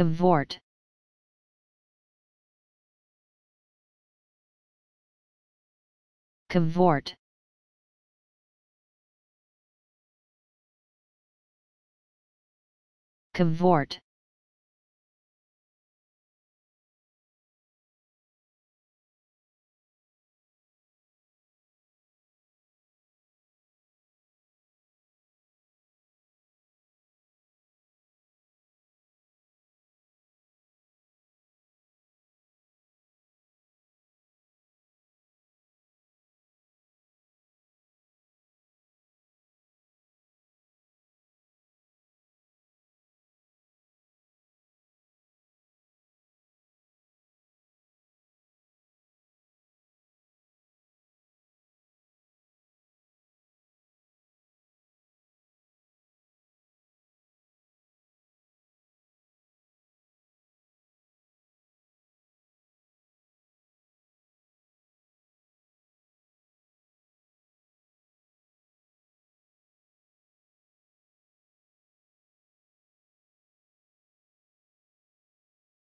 Cavort. Cavort. Cavort.